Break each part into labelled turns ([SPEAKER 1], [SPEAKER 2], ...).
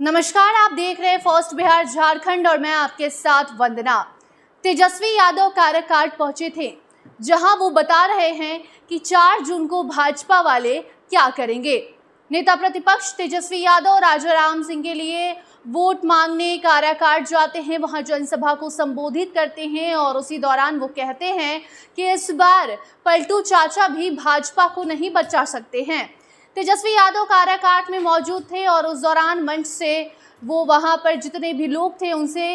[SPEAKER 1] नमस्कार, आप देख रहे हैं फ़र्स्ट बिहार झारखंड और मैं आपके साथ वंदना। तेजस्वी यादव काराकाट पहुँचे थे, जहाँ वो बता रहे हैं कि 4 जून को भाजपा वाले क्या करेंगे। नेता प्रतिपक्ष तेजस्वी यादव राजा राम सिंह के लिए वोट मांगने काराकाट जाते हैं, वहाँ जनसभा को संबोधित करते हैं और उसी दौरान वो कहते हैं कि इस बार पलटू चाचा भी भाजपा को नहीं बचा सकते हैं। तेजस्वी यादव काराकाट में मौजूद थे और उस दौरान मंच से वो वहाँ पर जितने भी लोग थे उनसे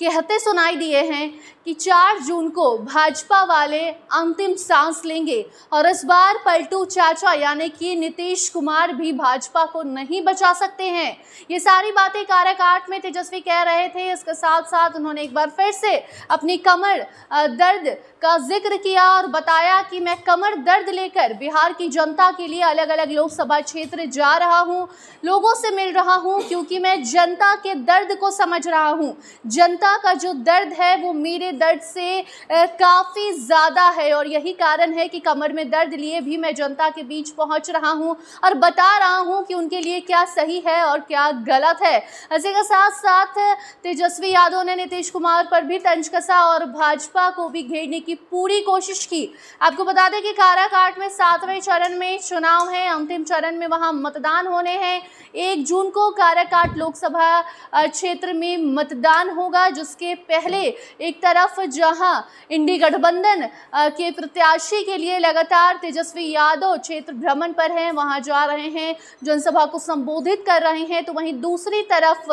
[SPEAKER 1] कहते सुनाई दिए हैं कि 4 जून को भाजपा वाले अंतिम सांस लेंगे और इस बार पलटू चाचा यानी कि नीतीश कुमार भी भाजपा को नहीं बचा सकते हैं। ये सारी बातें काराकाट में तेजस्वी कह रहे थे। इसके साथ साथ उन्होंने एक बार फिर से अपनी कमर दर्द का ज़िक्र किया और बताया कि मैं कमर दर्द लेकर बिहार की जनता के लिए अलग अलग लोकसभा क्षेत्र जा रहा हूँ, लोगों से मिल रहा हूँ, क्योंकि मैं जनता के दर्द को समझ रहा हूँ। जनता का जो दर्द है, वो मेरे दर्द से काफ़ी ज़्यादा है और यही कारण है कि कमर में दर्द लिए भी मैं जनता के बीच पहुँच रहा हूँ और बता रहा हूँ कि उनके लिए क्या सही है और क्या गलत है। इसी के साथ साथ तेजस्वी यादव ने नीतीश कुमार पर भी तंज कसा और भाजपा को भी घेरने की पूरी कोशिश की। आपको बता दें कि काराकाट में सातवें चरण में चुनाव है, अंतिम चरण में वहाँ मतदान होने हैं। एक जून को काराकाट लोकसभा क्षेत्र में मतदान होगा जिसके पहले एक तरफ़ जहाँ इंडी गठबंधन के प्रत्याशी के लिए लगातार तेजस्वी यादव क्षेत्र भ्रमण पर हैं, वहाँ जा रहे हैं, जनसभा को संबोधित कर रहे हैं तो वहीं दूसरी तरफ़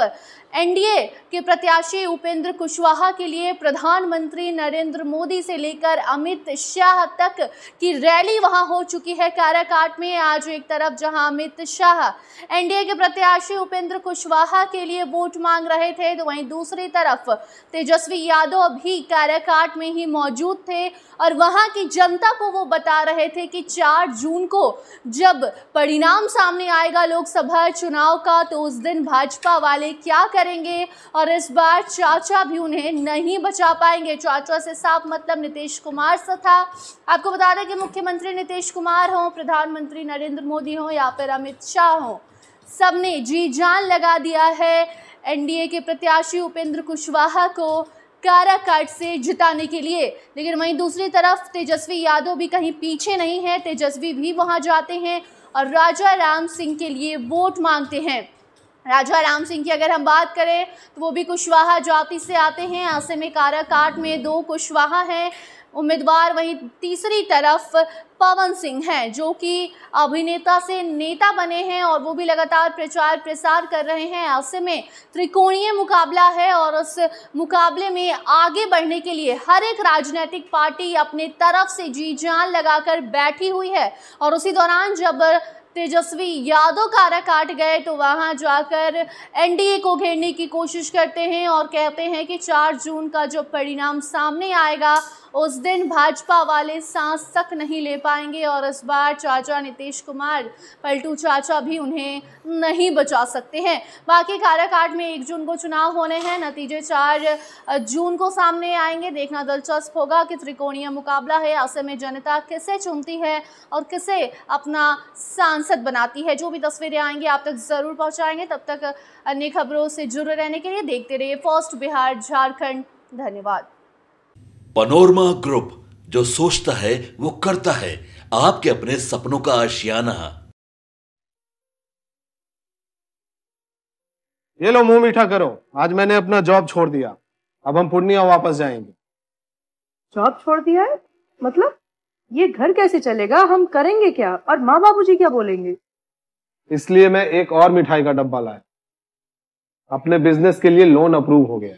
[SPEAKER 1] एनडीए के प्रत्याशी उपेंद्र कुशवाहा के लिए प्रधानमंत्री नरेंद्र मोदी से लेकर अमित शाह तक की रैली वहाँ हो चुकी है, काराकाट में आज एक तरफ़ जहाँ अमित शाह एनडीए के प्रत्याशी उपेंद्र कुशवाहा के लिए वोट मांग रहे थे तो वहीं दूसरी तरफ़ तेजस्वी यादव भी काराकाट में ही मौजूद थे और वहाँ की जनता को वो बता रहे थे कि 4 जून को जब परिणाम सामने आएगा लोकसभा चुनाव का तो उस दिन भाजपा वाले क्या करेंगे? और इस बार चाचा भी उन्हें नहीं बचा पाएँगे। चाचा से साफ़ मतलब नीतीश कुमार से था। आपको बता दें कि मुख्यमंत्री नीतीश कुमार हों, प्रधानमंत्री नरेंद्र मोदी हों या फिर अमित शाह हों, सबने जी जान लगा दिया है। एनडीए के प्रत्याशी उपेंद्र कुशवाहा को काराकाट से जिताने के लिए। लेकिन वहीं दूसरी तरफ़ तेजस्वी यादव भी कहीं पीछे नहीं है। तेजस्वी भी वहाँ जाते हैं और राजा राम सिंह के लिए वोट मांगते हैं। राजा राम सिंह की अगर हम बात करें तो वो भी कुशवाहा जाति से आते हैं। ऐसे में काराकाट में दो कुशवाहा हैं। उम्मीदवार वहीं तीसरी तरफ़ पवन सिंह हैं, जो कि अभिनेता से नेता बने हैं और वो भी लगातार प्रचार प्रसार कर रहे हैं। ऐसे में त्रिकोणीय मुकाबला है और उस मुकाबले में आगे बढ़ने के लिए हर एक राजनीतिक पार्टी अपने तरफ़ से जी जान लगाकर बैठी हुई है और उसी दौरान जब तेजस्वी यादव कारा काट गए तो वहाँ जाकर एनडीए को घेरने की कोशिश करते हैं और कहते हैं कि 4 जून का जो परिणाम सामने आएगा उस दिन भाजपा वाले सांस तक नहीं ले पाएँगे और इस बार चाचा नीतीश कुमार, पलटू चाचा भी उन्हें नहीं बचा सकते हैं। बाकी काराकाट में एक जून को चुनाव होने हैं। नतीजे चार जून को सामने आएँगे। देखना दिलचस्प होगा कि त्रिकोणीय मुकाबला है। ऐसे में जनता किसे चुनती है और किसे अपना सांसद बनाती है। जो भी तस्वीरें आएँगी आप तक ज़रूर पहुँचाएँगे। तब तक अन्य खबरों से जुड़े रहने के लिए देखते रहिए फ़र्स्ट बिहार झारखंड। धन्यवाद।
[SPEAKER 2] पनोरमा ग्रुप जो सोचता है वो करता है। आपके अपने सपनों का आशियाना।
[SPEAKER 3] ये लो मुँह मीठा करो। आज मैंने अपना जॉब छोड़ दिया। अब हम पूर्णिया वापस जाएँगे।
[SPEAKER 4] जॉब छोड़ दिया है? मतलब? ये घर कैसे चलेगा? हम करेंगे क्या? और माँ बाबू जी क्या बोलेंगे?
[SPEAKER 3] इसलिए मैं एक और मिठाई का डब्बा लाया। अपने बिज़नेस के लिए लोन अप्रूव हो गया।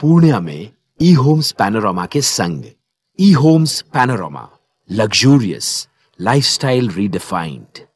[SPEAKER 5] पूर्णिया में ई होम्स पैनोरामा के संग। ई homes panorama luxurious lifestyle redefined